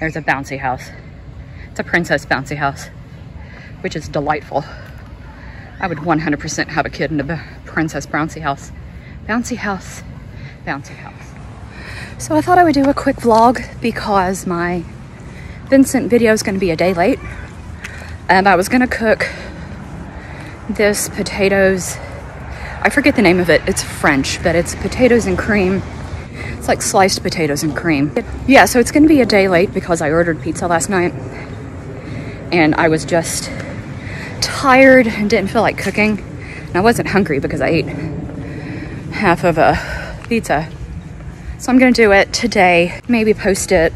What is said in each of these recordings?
there's a bouncy house. It's a princess bouncy house, which is delightful. I would 100% have a kid in a princess bouncy house. Bouncy house, bouncy house. So I thought I would do a quick vlog because my Vincent video is going to be a day late. And I was going to cook this potatoes. I forget the name of it. It's French, but it's potatoes and cream. It's like sliced potatoes and cream. Yeah, so it's going to be a day late because I ordered pizza last night. And I was just tired and didn't feel like cooking. And I wasn't hungry because I ate half of a pizza. So I'm gonna do it today, maybe post it,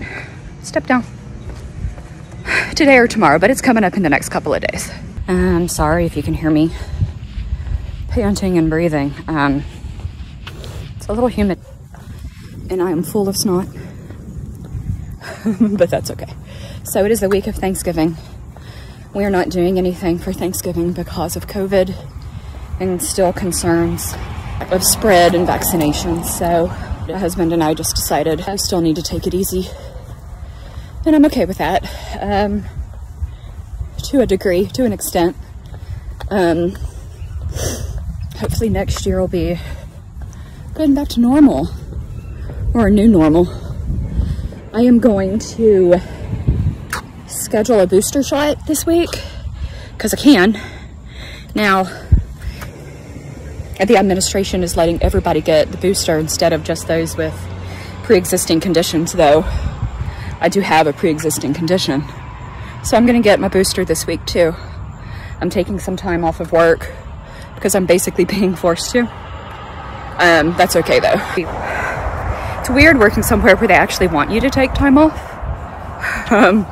step down, today or tomorrow, but it's coming up in the next couple of days. I'm sorry if you can hear me panting and breathing. Um, it's a little humid and I am full of snot, but that's okay. So it is the week of Thanksgiving. We are not doing anything for Thanksgiving because of COVID and still concerns of spread and vaccinations. So my husband and I just decided I still need to take it easy. And I'm okay with that. Um, to a degree, to an extent. Um, hopefully next year will be going back to normal or a new normal. I am going to schedule a booster shot this week because I can. Now, the administration is letting everybody get the booster instead of just those with pre-existing conditions, though I do have a pre-existing condition. So I'm gonna get my booster this week too. I'm taking some time off of work because I'm basically being forced to. Um, that's okay though. It's weird working somewhere where they actually want you to take time off. Um,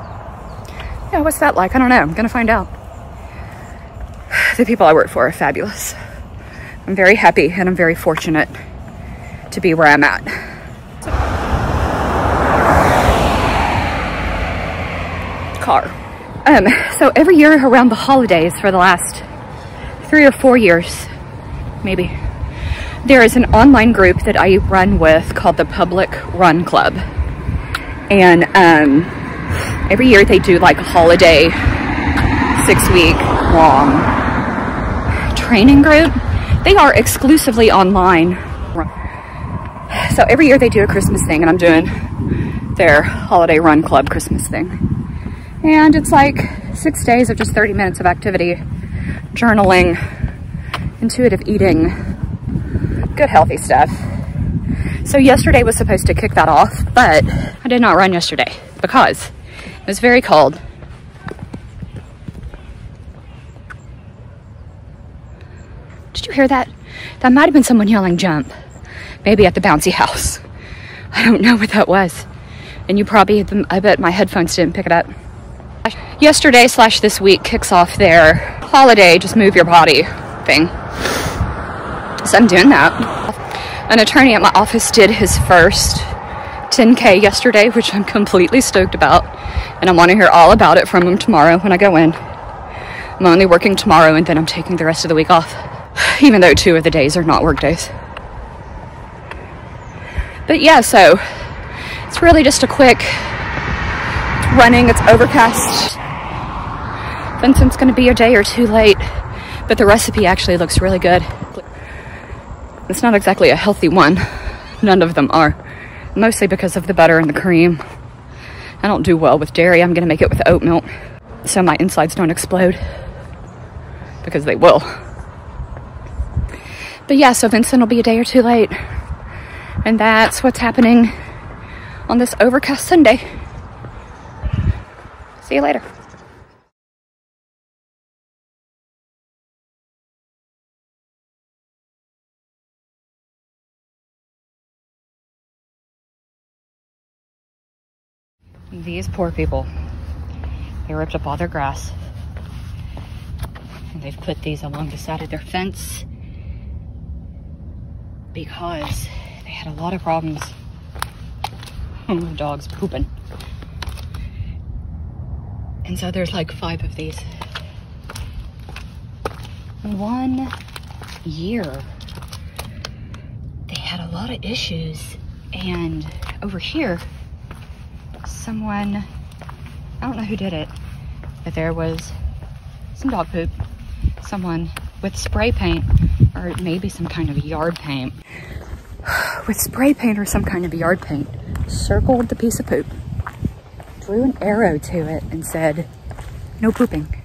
yeah, what's that like? I don't know. I'm gonna find out. The people I work for are fabulous. I'm very happy and I'm very fortunate to be where I'm at. Car. Um, so every year around the holidays for the last three or four years, maybe, there is an online group that I run with called the Public Run Club. And um, every year they do like a holiday six week long training group. They are exclusively online. So every year they do a Christmas thing and I'm doing their holiday run club Christmas thing. And it's like six days of just 30 minutes of activity, journaling, intuitive eating, good healthy stuff. So yesterday was supposed to kick that off, but I did not run yesterday because it was very cold. Did you hear that? That might have been someone yelling jump. Maybe at the bouncy house. I don't know what that was. And you probably, I bet my headphones didn't pick it up. Yesterday slash this week kicks off their holiday, just move your body thing. So I'm doing that. An attorney at my office did his first 10K yesterday, which I'm completely stoked about. And I want to hear all about it from him tomorrow when I go in. I'm only working tomorrow and then I'm taking the rest of the week off, even though two of the days are not work days. But yeah, so it's really just a quick running. It's overcast. Vincent's going to be a day or two late, but the recipe actually looks really good. It's not exactly a healthy one. None of them are mostly because of the butter and the cream. I don't do well with dairy. I'm gonna make it with oat milk so my insides don't explode because they will. But yeah, so Vincent will be a day or two late. And that's what's happening on this overcast Sunday. See you later. These poor people. They ripped up all their grass. And they've put these along the side of their fence because they had a lot of problems. Oh, the dog's pooping. And so there's like five of these. One year, they had a lot of issues. And over here, someone I don't know who did it, but there was some dog poop. Someone with spray paint or maybe some kind of yard paint with spray paint or some kind of yard paint circled the piece of poop, drew an arrow to it and said, no pooping.